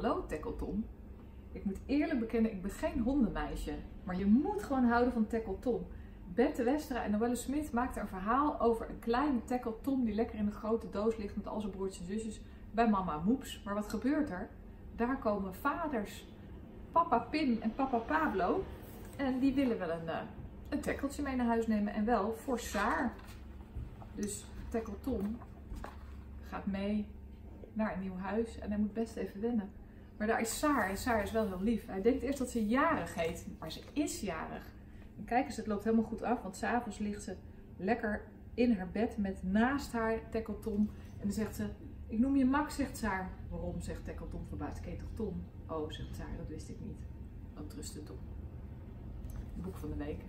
Hallo Tackleton. Ik moet eerlijk bekennen, ik ben geen hondenmeisje. Maar je moet gewoon houden van Tackleton. Bette Westra en Noelle Smit maakten een verhaal over een kleine Tackleton die lekker in een grote doos ligt met al zijn broertjes en zusjes bij mama Moeps. Maar wat gebeurt er? Daar komen vaders, papa Pim en papa Pablo. En die willen wel een, uh, een mee naar huis nemen. En wel voor Saar. Dus Tackleton gaat mee naar een nieuw huis en hij moet best even wennen. Maar daar is Saar en Saar is wel heel lief. Hij denkt eerst dat ze jarig heet, maar ze is jarig. En kijk eens, het loopt helemaal goed af, want s'avonds ligt ze lekker in haar bed met naast haar Tackleton. En dan zegt ze, ik noem je Max, zegt Saar. Waarom, zegt Tackleton verbaasd. Ken je toch Tom? Oh, zegt Saar, dat wist ik niet. Dan trustte Tom. boek van de week.